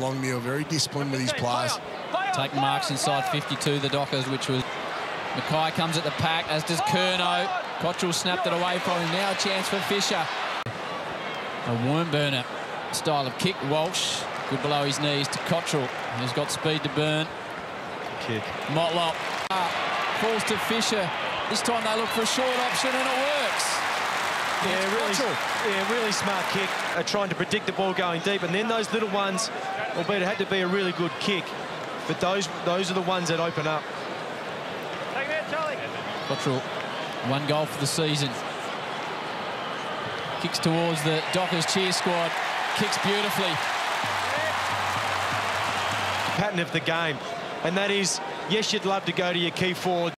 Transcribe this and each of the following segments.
Longmuir very disciplined with his players. Taking marks inside 52, the Dockers, which was... McKay comes at the pack, as does Curnow. Cottrell snapped it away from him. Now a chance for Fisher. A worm burner style of kick. Walsh, good below his knees to Cottrell. He's got speed to burn. Kick. Motlop uh, falls to Fisher. This time they look for a short option and it works. Yeah, really, yeah, really smart kick. Uh, trying to predict the ball going deep, and then those little ones, albeit it had to be a really good kick, but those those are the ones that open up. Cottrell, one goal for the season. Kicks towards the Dockers cheer squad. Kicks beautifully. Pattern of the game, and that is, yes, you'd love to go to your key forward.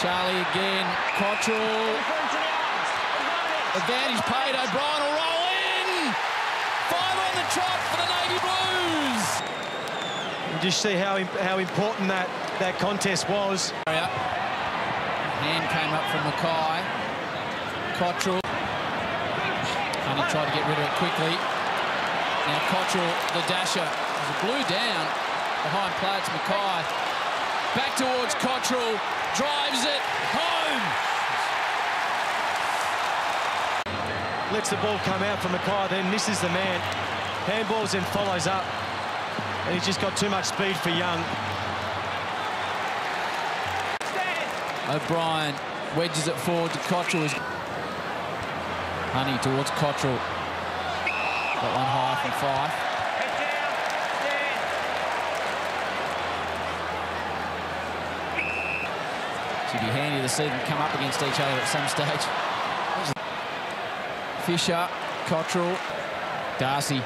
Charlie again, Cottrell. Advantage paid, O'Brien will roll in! Five on the trot for the Navy Blues! You just see how, how important that, that contest was. Hand came up from McKay. Cottrell. Honey tried to get rid of it quickly. Now Cottrell, the dasher, blew down behind Platts. McKay back towards Cottrell, drives it Lets the ball come out for McKay, then misses the man. Handballs and follows up. And he's just got too much speed for Young. O'Brien wedges it forward to Cottrell. Honey towards Cottrell. Got one high from five. Should be handy to see them come up against each other at some stage. Fisher, Cottrell, Darcy